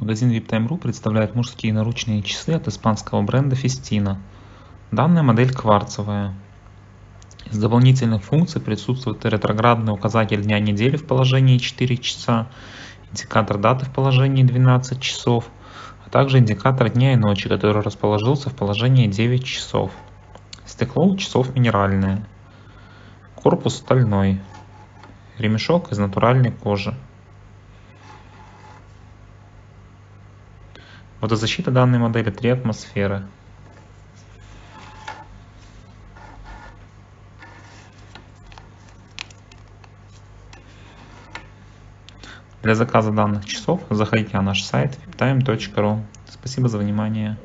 Магазин VIPTime.ru представляет мужские наручные часы от испанского бренда Festina. Данная модель кварцевая. Из дополнительных функций присутствует ретроградный указатель дня недели в положении 4 часа, индикатор даты в положении 12 часов, а также индикатор дня и ночи, который расположился в положении 9 часов. Стекло у часов минеральное. Корпус стальной. Ремешок из натуральной кожи. Водозащита данной модели 3 атмосферы. Для заказа данных часов заходите на наш сайт viptime.ru. Спасибо за внимание.